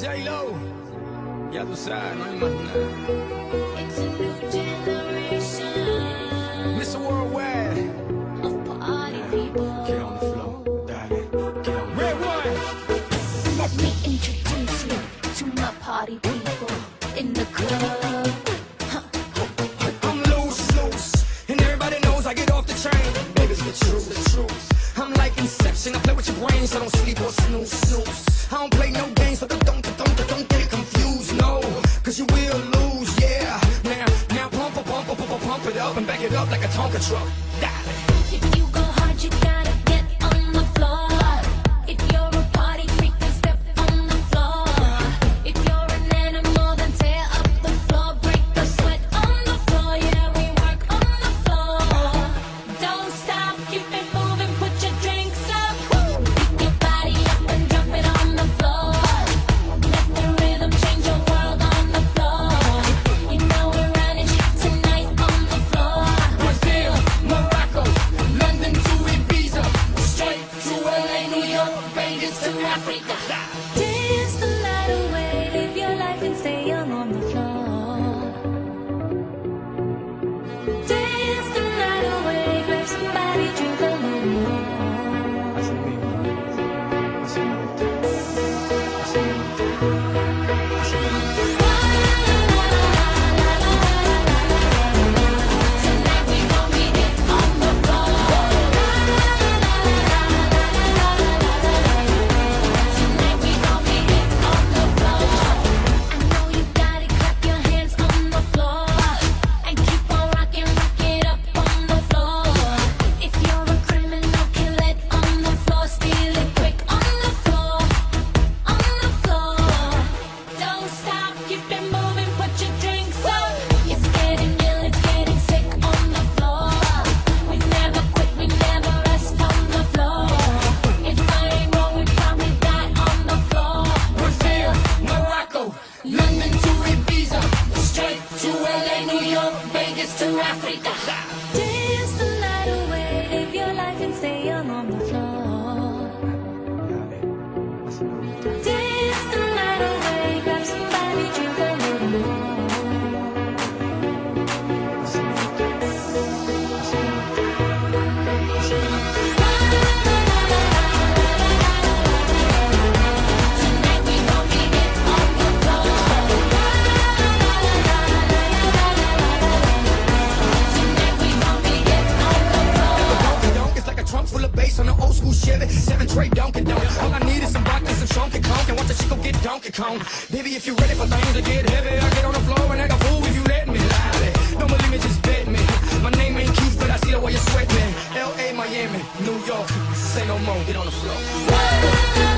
J-Lo. Ya tú sabes, no hay más nada. It's a new generation. Mr. Worldwide. Of. Get on the floor, darling. Get on the Red one. Let me introduce you to my party people in the club. I'm loose, loose. And everybody knows I get off the train. Baby's the truth. I'm like Inception. I play with your brains. I don't sleep or snooze, snooze. I don't play no games. But the Tonka truck. biggest to Africa. Seven tray Donkey Donk. All I need is some vodka, some Donkey conk, and watch a chico get Donkey Kong. Baby, if you're ready for things to get heavy, I get on the floor and I got fool if you let me. Lively, don't believe me, just bet me. My name ain't Keith, but I see the way you're sweating. L.A., Miami, New York, say no more, get on the floor.